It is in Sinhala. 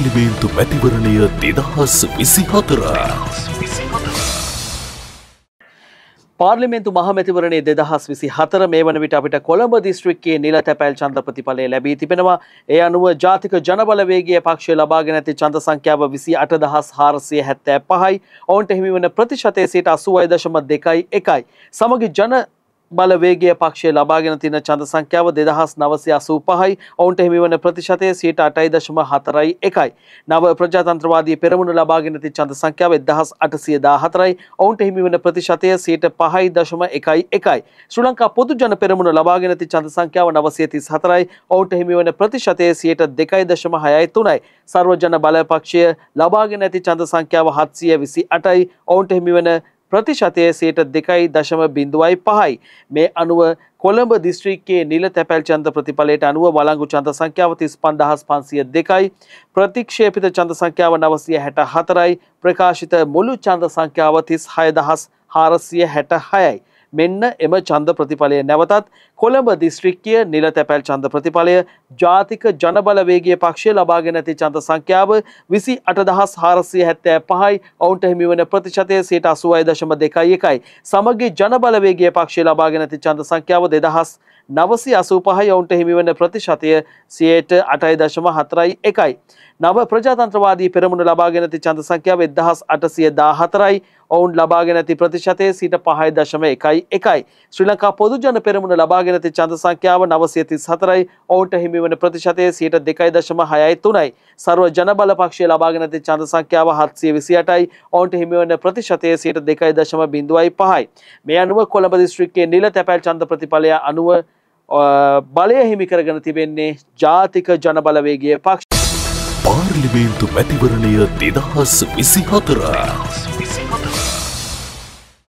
පාර්ලිමේන්තු මැතිවරණය දෙදහස් විසිහතර. පාර්ලිමේන්තු මහමැතිවරණයේ දෙදහස් විසි හතර මේ වන විට අපිට කොළඹ දිස්ත්‍රික්කයේ නිල තැපැල් චන්ද ප්‍රතිඵලය ලැබී තිබෙනවා. ඒ අනුව ජාතික ජනබලවේගේ පක්ෂය ලබාගෙන ඇති චන්ද සංඛ්‍යාව විසි අට දහස් හාරසිය හැත්තෑ පහයි ඔවුන්ට හිමිවන ප්‍රතිශතය සිට අසුවයි දශම දෙකයි එකයි. සමගි ජන බලවේගය පක්ෂය ලබාගෙන තින චන්ද සංඛ්‍යාව දෙදහස් නවසය අසූ පහයි ඔවුන්ට හිමිවන ප්‍රතිශතය සීට අටයි දශම හතරයි එකයි. නව ප්‍රජාතන්ත්‍රවාදී පෙරමුණ ලබාගෙන ති චන්ද සංඛ්‍යාව එදහස් අටසිය දා හතරයි ඔවුන්ට හිමිවන ප්‍රතිශතය සීට පහයි දශම එකයි එකයි. ශ්‍ර ලංකා පොදු ජන පෙරමුණ ලබාගෙන ති චන්ද සංඛ්‍යාව නවසය තිස් හතරයි ඔවුන්ට හිමිවන ප්‍රතිශතය සියට දෙකයි දශම හයයි තුනයි. සර්වජන බලපක්ෂය ලබාගෙන ඇති චන්ද සංඛ්‍යාව හත්සිය විසි අටයි ඔවුන්ට හිමිවන ප්‍රතිශතය සයට දෙකයි දශම බිඳුවයි පහයි. මේ අනුව කොළඹ දිස්ත්‍රික්කයේ නිල තැපැල් චන්ද ප්‍රතිඵලයට අනුව වලංගු චන්ද සංඛ්‍යාව තිස් පන්දහස් පන්සිය දෙකයි ප්‍රතික්ෂේපිත චන්ද සංඛ්‍යාව නවසිය හැට හතරයි ප්‍රකාශිත මුළු චන්ද සංඛ්‍යාව තිස් හයදහස් හාරසිය හැට හයයි. මෙන්න එම චන්ද ප්‍රතිඵලය නැවතත් කොළඹ දිස්ත්‍රික්කය නිල තැපැල් චන්ද ප්‍රතිඵලය ජාතික ජනබලවේගේ පක්ෂය ලබාගෙන ඇති චන්ද සංඛ්‍යාව විසි අටදහස් හාරසිය හැත්තෑ පහයි ඔවුන්ට හිමිවන ප්‍රතිශතය සයට අසුවයි දශම දෙකයි එකයි. සමගේ ජනබලවේගේ පක්ෂය ලබාගෙන ඇති චන්ද සංඛ්‍යාව දෙදහස් නවසි අසූ පහයි ඔවුන්ට හිමිවන ප්‍රතිශතය සියයට අටයි දශම හතරයි එකයි. නව ප්‍රජාතන්ත්‍රවාදී පෙරමුණ ලබාගෙන ඇති චන්ද සංඛ්‍යාව එදහස් අටසිය දා හතරයි ඔවුන් ලබාගෙන ඇති ප්‍රතිශතය සිට පහයි දශම එකයි එකයි. ශ්‍රී ලංකා පොදු ජන පෙරමුණ ලබාගෙන ඇති චන්ද සංඛ්‍යාව නවසිය තිස් හතරයි ඔවුන්ට හිමිවන ප්‍රතිශතය සිට දෙකයි දශම හයයි තුනයි. සර්ව ජනබල පක්ෂය ලබාගෙන ඇති චන්ද සංඛ්‍යාව හත්සිය විසි අටයි ඔවුන්ට හිමිවන ප්‍රතිශතය සිට දෙකයි දශම බිඳුවයි පහයි. මේ අනුව කොළඹ දිස්ත්‍රික්කයේ නිල තැපැල් චන්ද ප්‍රතිඵලය අනුව බලය හිමි කරගෙන තිබෙන්නේ ජාතික ජනබලවේගේ පක්ෂ පාර්ලිමේන්තු මැතිවරණය දෙදහස් විසි හතර.